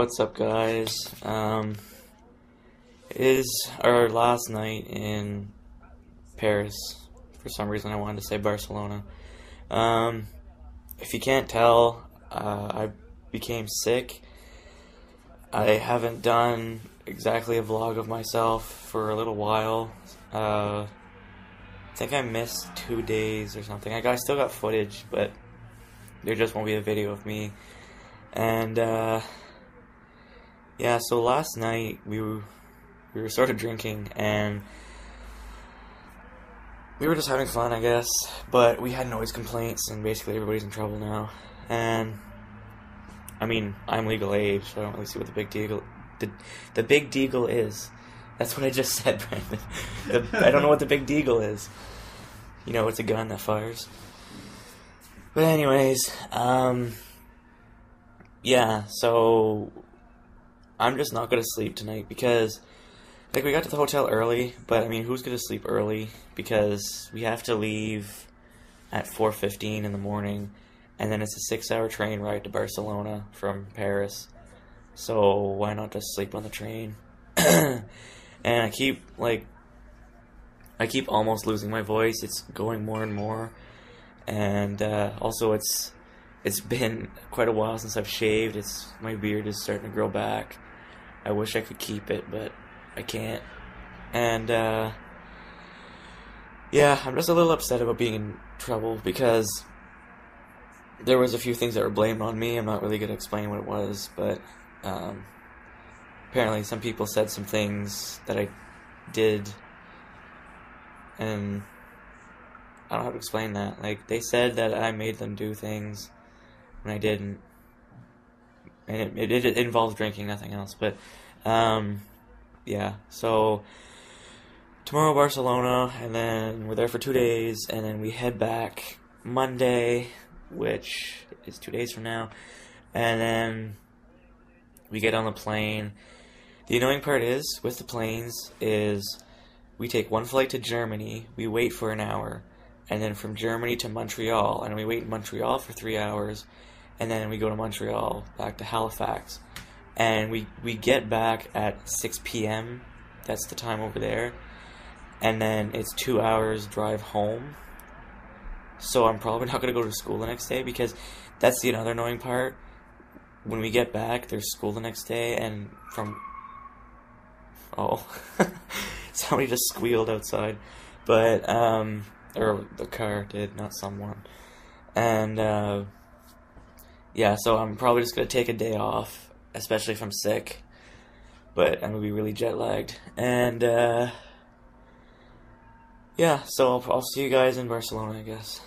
What's up, guys? Um, it is our last night in Paris. For some reason, I wanted to say Barcelona. Um, if you can't tell, uh, I became sick. I haven't done exactly a vlog of myself for a little while. Uh, I think I missed two days or something. I, got, I still got footage, but there just won't be a video of me. And uh, yeah, so last night we were, we were sort of drinking and we were just having fun, I guess. But we had noise complaints, and basically everybody's in trouble now. And I mean, I'm legal age, so I don't really see what the big deal the the big deagle is. That's what I just said, Brandon. The, I don't know what the big deagle is. You know, it's a gun that fires. But anyways, um, yeah. So I'm just not gonna sleep tonight because, like, we got to the hotel early. But I mean, who's gonna sleep early? Because we have to leave at 4:15 in the morning, and then it's a six-hour train ride to Barcelona from Paris. So why not just sleep on the train? and I keep like I keep almost losing my voice. It's going more and more. And uh, also it's it's been quite a while since I've shaved. It's my beard is starting to grow back. I wish I could keep it, but I can't. And uh, yeah, I'm just a little upset about being in trouble because there was a few things that were blamed on me. I'm not really gonna explain what it was, but um, apparently some people said some things that I did, and I don't know how to explain that. Like they said that I made them do things, and I didn't, and it it, it involves drinking, nothing else. But um, yeah, so tomorrow Barcelona, and then we're there for two days, and then we head back Monday, which is two days from now, and then we get on the plane. The annoying part is with the planes is we take one flight to Germany, we wait for an hour, and then from Germany to Montreal, and we wait in Montreal for three hours, and then we go to Montreal back to Halifax, and we we get back at six p.m. That's the time over there, and then it's two hours drive home. So I'm probably not gonna go to school the next day because that's the another annoying part when we get back, there's school the next day, and from oh, somebody just squealed outside, but um, or the car did, not someone, and uh, yeah, so I'm probably just gonna take a day off, especially if I'm sick, but I'm gonna be really jet lagged, and uh, yeah, so I'll, I'll see you guys in Barcelona, I guess.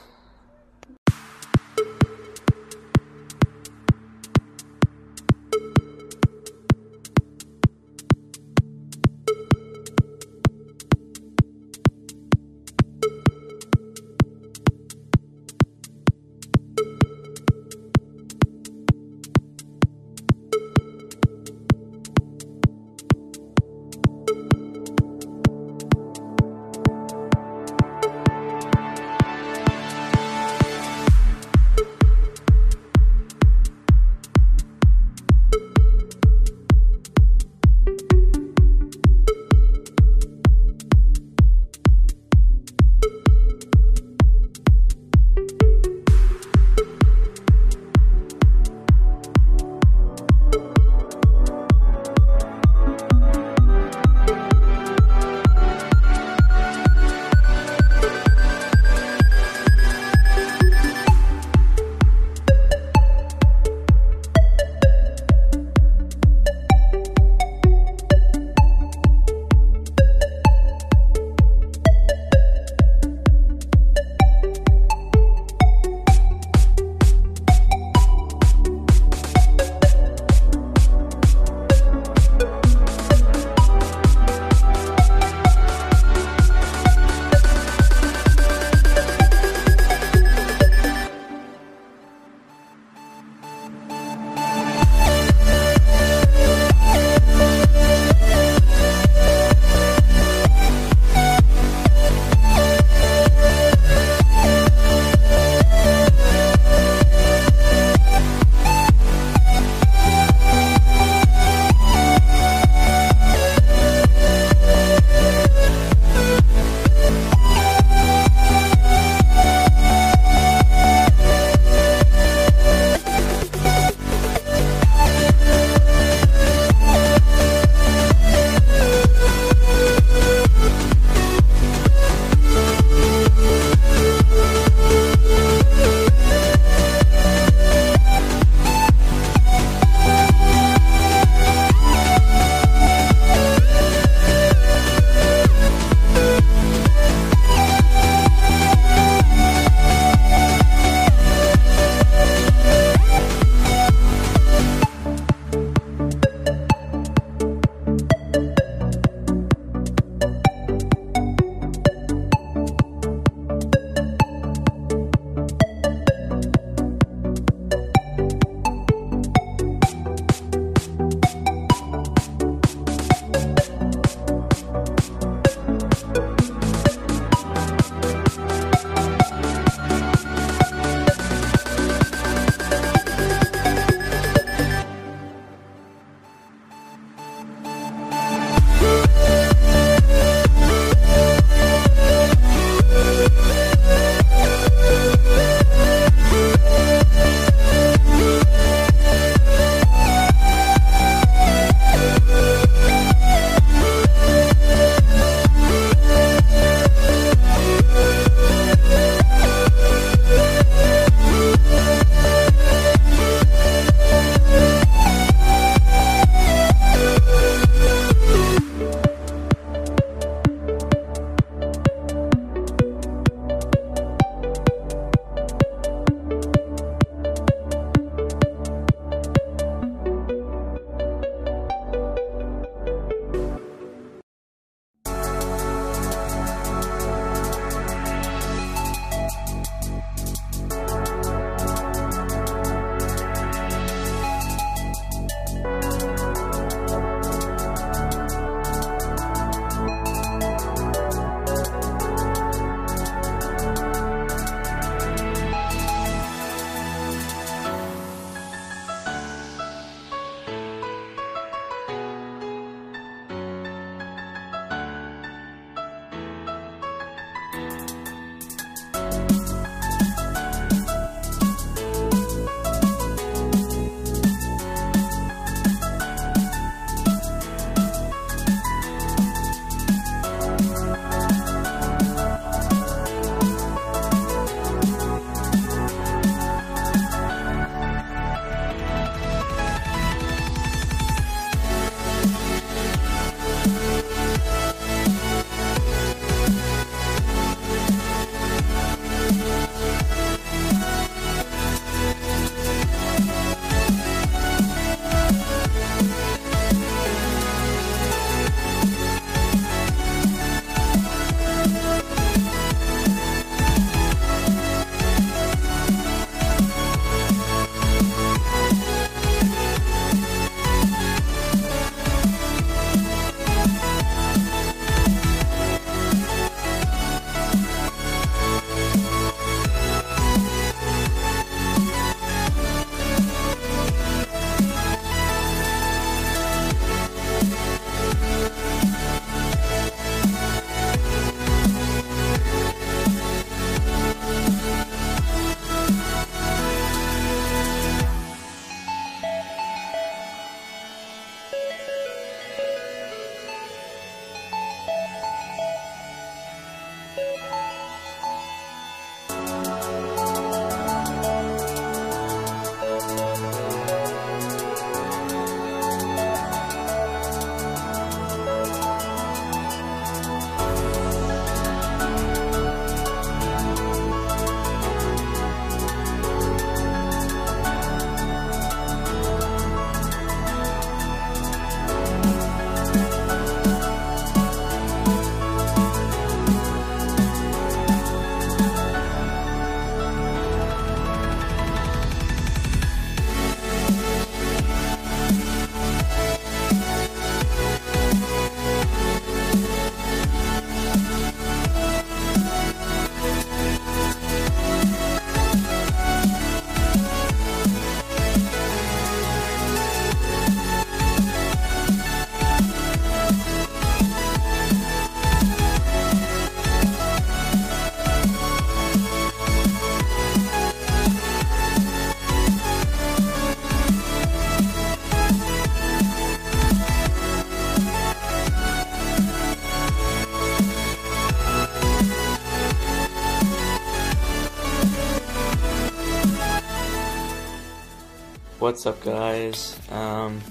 What's up, guys? Um,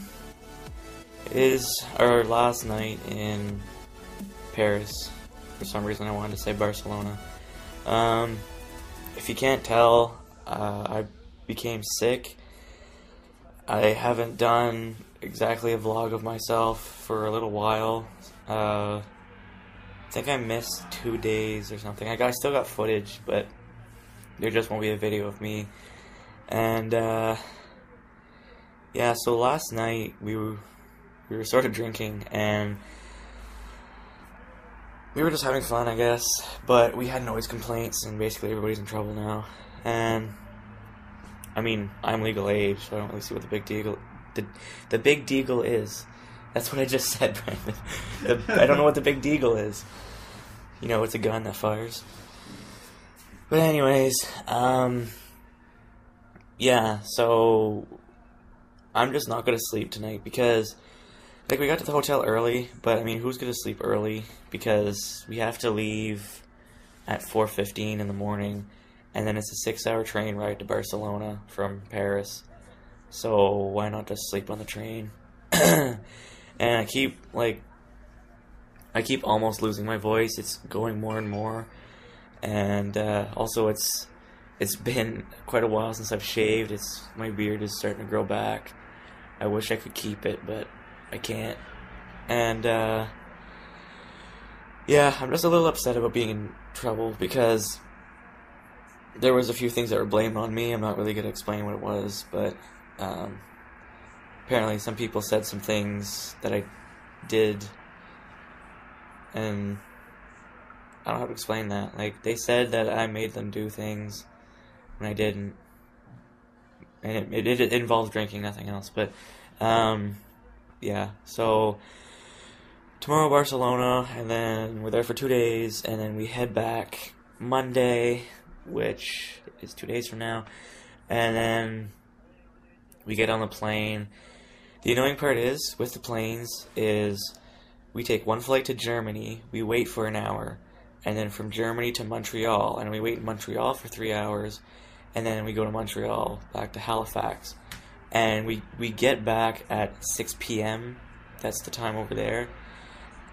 it is our last night in Paris. For some reason, I wanted to say Barcelona. Um, if you can't tell, uh, I became sick. I haven't done exactly a vlog of myself for a little while. Uh, I think I missed two days or something. I, got, I still got footage, but there just won't be a video of me. And uh, yeah, so last night we were we were sort of drinking and we were just having fun, I guess. But we had noise complaints, and basically everybody's in trouble now. And I mean, I'm legal age, so I don't really see what the big deal the the big deal is. That's what I just said, Brandon. The, I don't know what the big deal is. You know, it's a gun that fires. But anyways, um, yeah. So I'm just not gonna sleep tonight because like we got to the hotel early, but I mean, who's gonna sleep early? Because we have to leave at 4:15 in the morning, and then it's a six-hour train ride to Barcelona from Paris. So why not just sleep on the train? and I keep like, I keep almost losing my voice. It's going more and more, and uh, also it's it's been quite a while since I've shaved. It's my beard is starting to grow back. I wish I could keep it, but I can't. And, uh, yeah, I'm just a little upset about being in trouble because there was a few things that were blamed on me. I'm not really going to explain what it was, but, um, apparently some people said some things that I did, and I don't know how to explain that. Like, they said that I made them do things when I didn't. And it, it, it involved drinking, nothing else. But, um, yeah, so tomorrow Barcelona, and then we're there for two days, and then we head back Monday, which is two days from now, and then we get on the plane. The annoying part is with the planes is we take one flight to Germany, we wait for an hour, and then from Germany to Montreal, and we wait in Montreal for three hours, and then we go to Montreal back to Halifax and we we get back at 6 p.m. That's the time over there,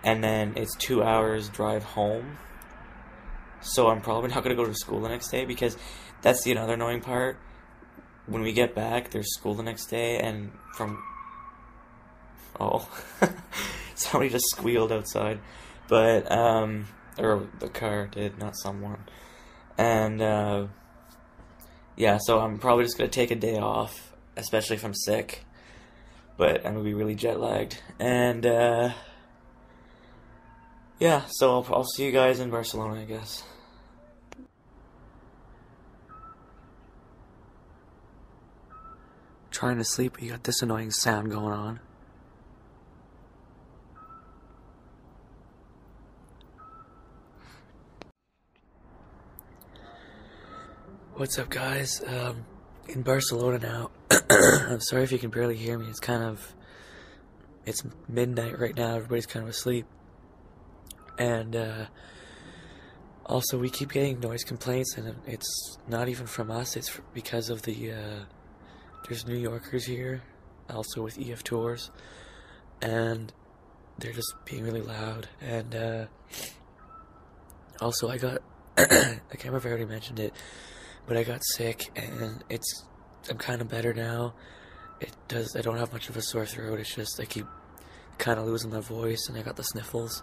and then it's two hours drive home. So I'm probably not gonna go to school the next day because that's the another annoying part. When we get back, there's school the next day, and from oh, somebody just squealed outside, but um, or the car did, not someone, and uh, yeah, so I'm probably just gonna take a day off especially if I'm sick. But I'm gonna be really jet lagged, and uh, yeah. So I'll, I'll see you guys in Barcelona, I guess. Trying to sleep, but you got this annoying sound going on. What's up, guys? Um, in Barcelona now. I'm sorry if you can barely hear me. It's kind of it's midnight right now. Everybody's kind of asleep, and uh, also we keep getting noise complaints, and it's not even from us. It's because of the uh, there's New Yorkers here, also with EF tours, and they're just being really loud. And uh, also, I got I can't remember if I already mentioned it but I got sick and it's I'm kind of better now. It does I don't have much of a sore throat. It's just I keep kind of losing my voice and I got the sniffles,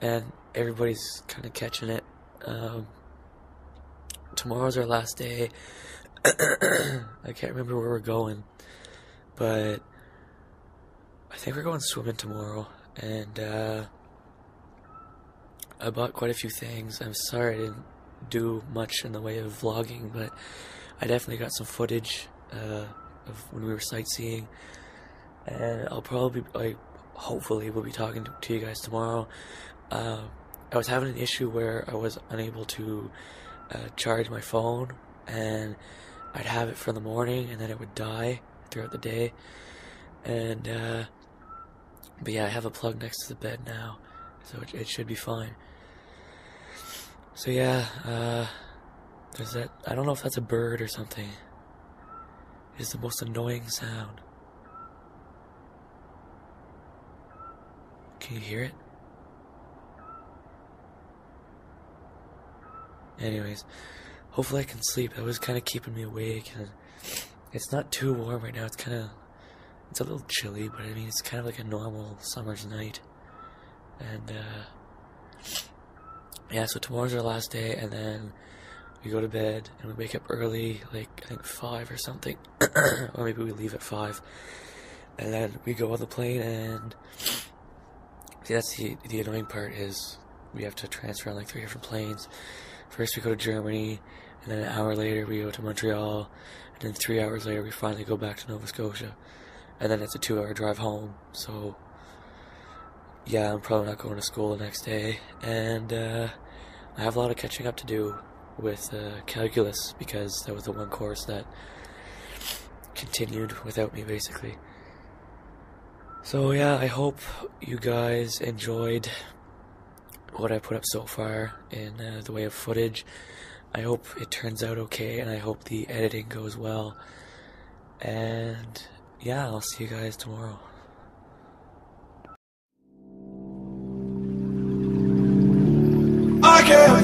and everybody's kind of catching it. Um, tomorrow's our last day. I can't remember where we're going, but I think we're going swimming tomorrow, and uh, I bought quite a few things. I'm sorry I didn't do much in the way of vlogging, but I definitely got some footage uh, of when we were sightseeing, and I'll probably, I hopefully, will be talking to, you guys tomorrow. Uh, I was having an issue where I was unable to uh, charge my phone, and I'd have it for the morning, and then it would die throughout the day, and uh, but yeah, I have a plug next to the bed now, so it, it should be fine. So yeah, uh, there's that. I don't know if that's a bird or something. It is the most annoying sound. Can you hear it? Anyways, hopefully I can sleep. That was kind of keeping me awake, and it's not too warm right now. It's kind of, it's a little chilly, but I mean it's kind of like a normal summer's night. And uh, yeah, so tomorrow's our last day, and then we go to bed and we wake up early, like I think five or something, or maybe we leave at five, and then we go on the plane. And see, that's the the annoying part is we have to transfer on like three different planes. First we go to Germany, and then an hour later we go to Montreal, and then three hours later we finally go back to Nova Scotia, and then it's a two-hour drive home. So yeah, I'm probably not going to school the next day, and uh, I have a lot of catching up to do with uh, calculus because that was the one course that continued without me basically. So yeah, I hope you guys enjoyed what I put up so far in uh, the way of footage. I hope it turns out okay, and I hope the editing goes well. And yeah, I'll see you guys tomorrow.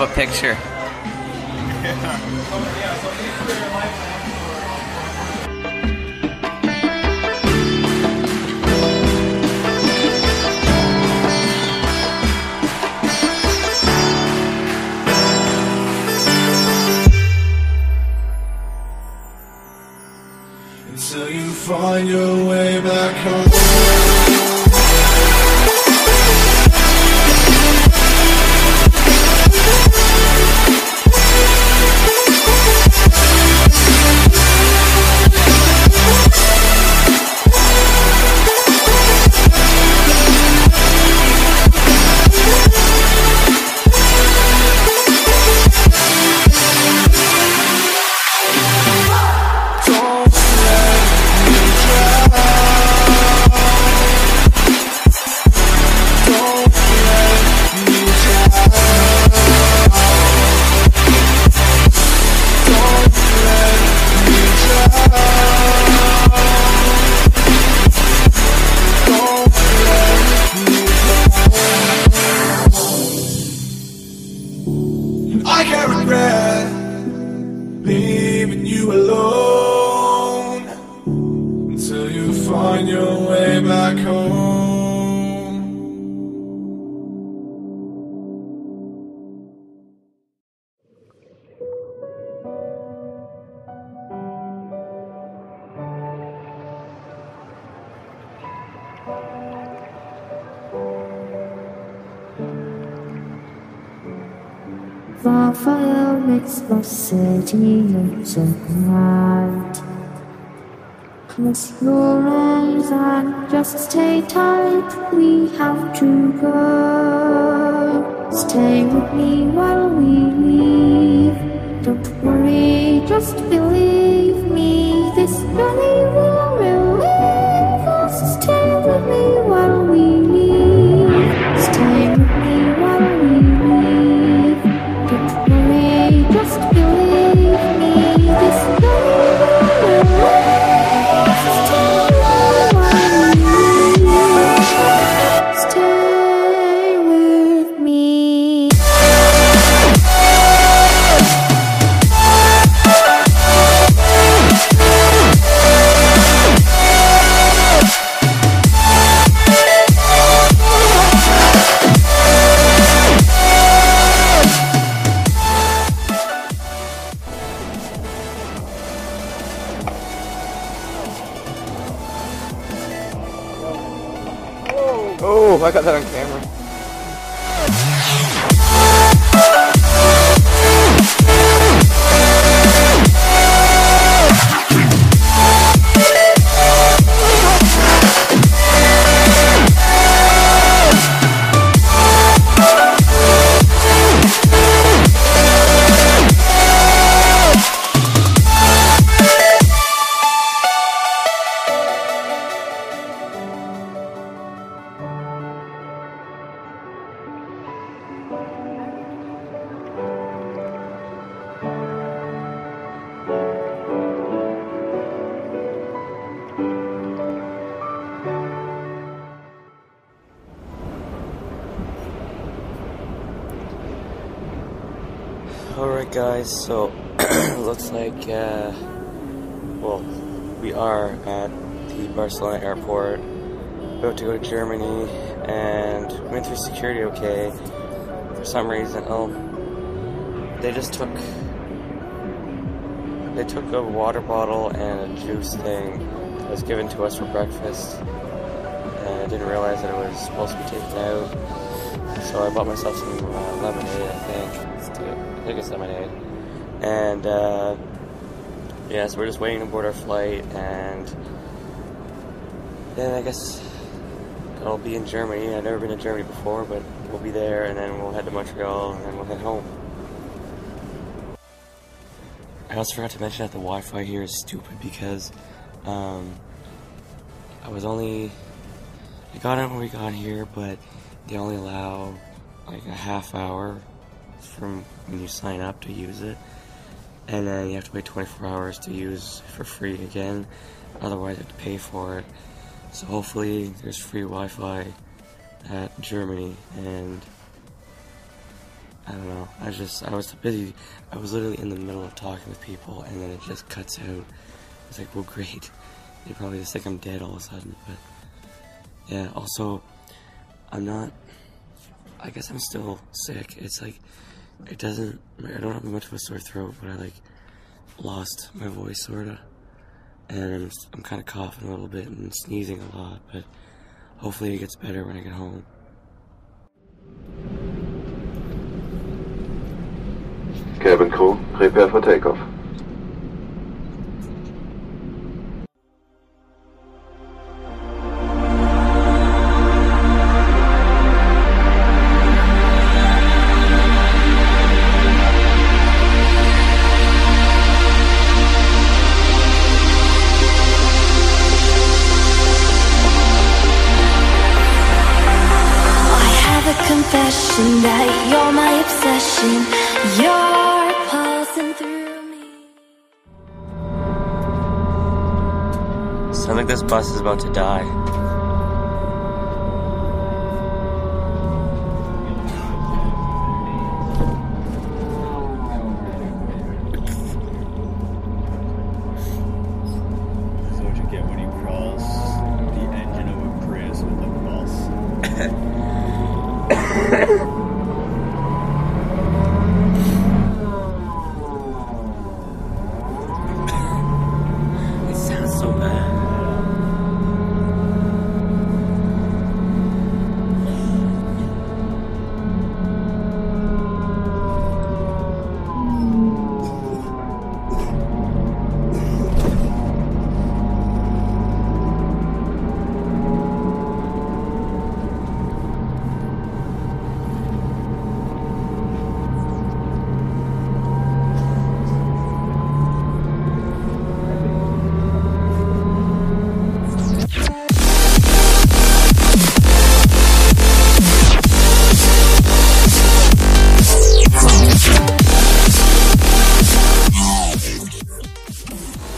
Of a picture. City look so bright. Close your eyes and just stay tight. We have to go. Stay with me while we leave. Don't worry, just believe me. This journey will guys, so looks like, uh, well, we are at the Barcelona airport, about to go to Germany, and went through security okay. For some reason, oh, they just took, they took a water bottle and a juice thing that was given to us for breakfast, and I didn't realize that it was supposed to be taken out. So I bought myself some uh, lemonade, I think. It. I lemonade. And, uh, yeah, so we're just waiting to board our flight, and then I guess I'll be in Germany. I've never been to Germany before, but we'll be there, and then we'll head to Montreal, and then we'll head home. I also forgot to mention that the Wi-Fi here is stupid because, um, I was only I got it when we got here, but they only allow like a half hour from when you sign up to use it, and then you have to wait 24 hours to use for free again. Otherwise, you have to pay for it. So hopefully, there's free Wi-Fi at Germany, and I don't know. I just I was busy. I was literally in the middle of talking with people, and then it just cuts out. It's like, well, great. They probably just think I'm dead all of a sudden, but yeah. Also, I'm not. I guess I'm still sick. It's like it doesn't. I don't have much of a sore throat, but I like lost my voice sorta, and I'm, I'm kind of coughing a little bit and sneezing a lot. But hopefully it gets better when I get home. Cabin crew, prepare for takeoff. Bus is about to die.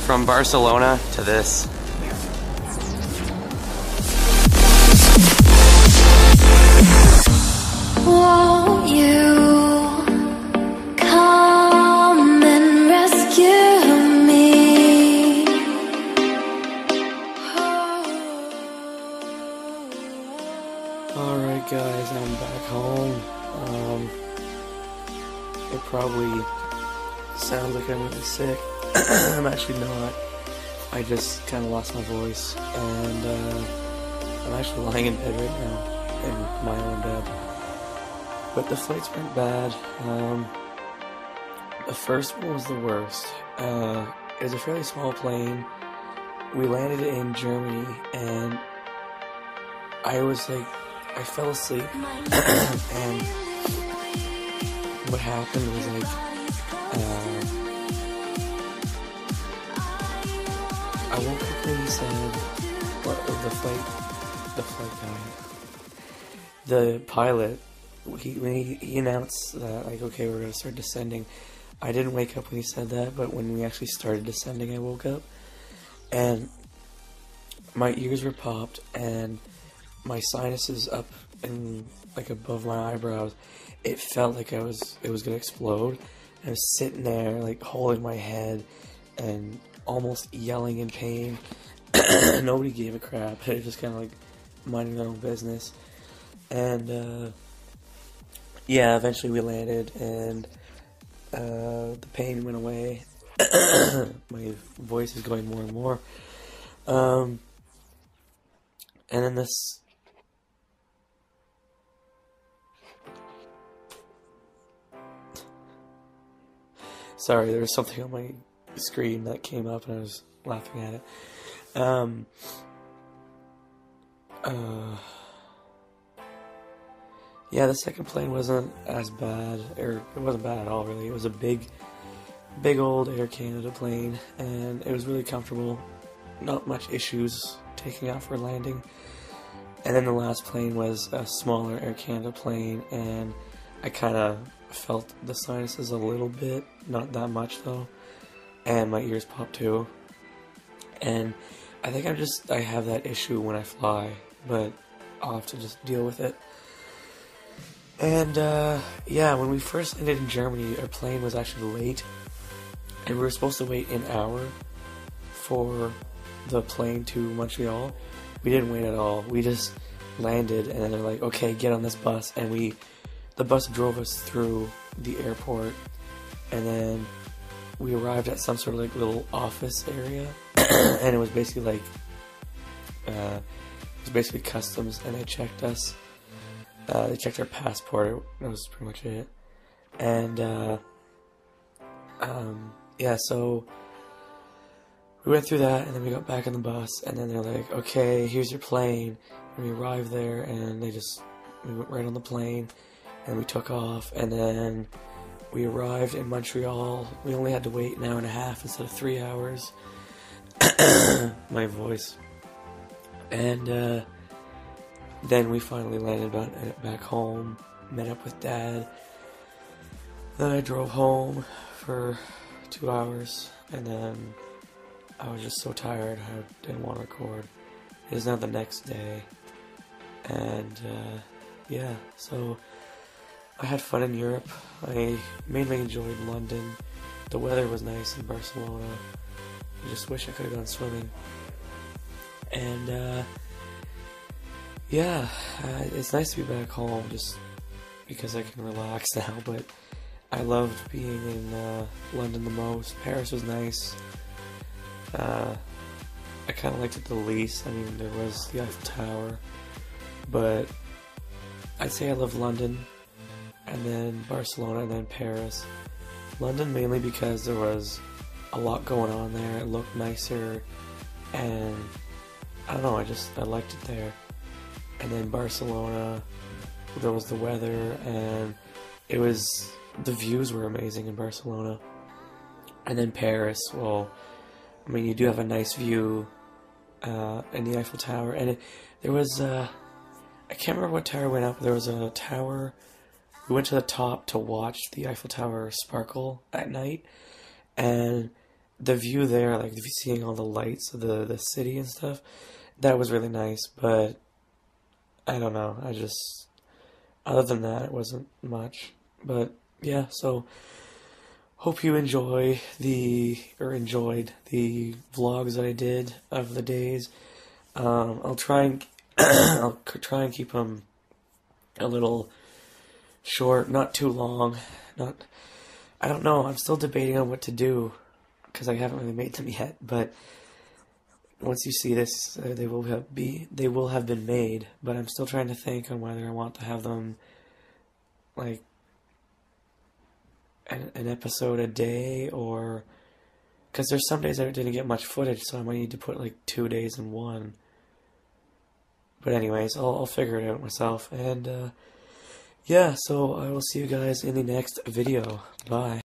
From Barcelona to this. Actually not. I just kind of lost my voice, and uh, I'm actually lying in bed right now, in my own bed. But the flights weren't bad. Um, the first one was the worst. Uh, it was a fairly small plane. We landed in Germany, and I was like, I fell asleep, and what happened was like, said, what the flight, the flight guy, the pilot, he, when he, he announced that, like, okay, we're gonna start descending. I didn't wake up when he said that, but when we actually started descending, I woke up, and my ears were popped, and my sinuses up and like above my eyebrows. It felt like I was it was gonna explode. I was sitting there like holding my head and almost yelling in pain. Nobody gave a crap. They were just kind of like minding their own business. And uh, yeah, eventually we landed, and uh, the pain went away. my voice is going more and more. Um, and then this sorry there was something on my screen that came up and i was laughing at it um uh yeah the second plane wasn't as bad or it wasn't bad at all really. It was a big big old air canada plane and it was really comfortable. Not much issues taking off or landing. And then the last plane was a smaller Air Canada plane, and I kind of felt the sinuses a little bit, not that much though, and my ears popped too. And I think I'm just, I have that issue when I fly, but I'll have to just deal with it. And uh, yeah, when we first landed in Germany, our plane was actually late, and we were supposed to wait an hour for the plane to Montreal. We didn't wait at all. We just landed, and then they're like, "Okay, get on this bus," and we, the bus drove us through the airport, and then we arrived at some sort of like little office area, and it was basically like, uh, it was basically customs, and they checked us. Uh, they checked our passport. That was pretty much it, and uh, um, yeah, so we went through that and then we got back on the bus and then they're like okay here's your plane and we arrived there and they just we went right on the plane and we took off and then we arrived in montreal we only had to wait an hour and a half instead of three hours my voice and uh, then we finally landed back, back home met up with dad then i drove home for two hours and then I was just so tired, I didn't want to record. It was now the next day, and uh, yeah, so I had fun in Europe. I mainly enjoyed London. The weather was nice in Barcelona. I just wish I could have gone swimming. And uh, yeah, uh, it's nice to be back home just because I can relax now. But I loved being in uh, London the most. Paris was nice. Uh, I kind of liked it the least. I mean, there was the Eiffel Tower, but I'd say I love London, and then Barcelona, and then Paris. London mainly because there was a lot going on there. It looked nicer, and I don't know. I just I liked it there. And then Barcelona, there was the weather, and it was the views were amazing in Barcelona. And then Paris, well, I mean, you do have a nice view uh, in the Eiffel Tower, and it, there was uh, I can't remember what tower went up. There was a tower. We went to the top to watch the Eiffel Tower sparkle at night, and the view there, like seeing all the lights of the the city and stuff, that was really nice. But I don't know. I just other than that, it wasn't much. But yeah, so hope you enjoy the or enjoyed the vlogs that I did of the days. Um, I'll try and I'll try and keep them a little short, not too long. Not I don't know. I'm still debating on what to do because I haven't really made them yet. But once you see this, uh, they will have be they will have been made. But I'm still trying to think on whether I want to have them like an, an episode a day or because there's some days I didn't get much footage, so I might need to put like two days in one. But anyways, I'll, I'll figure it out myself. And uh, yeah, so I will see you guys in the next video. Bye.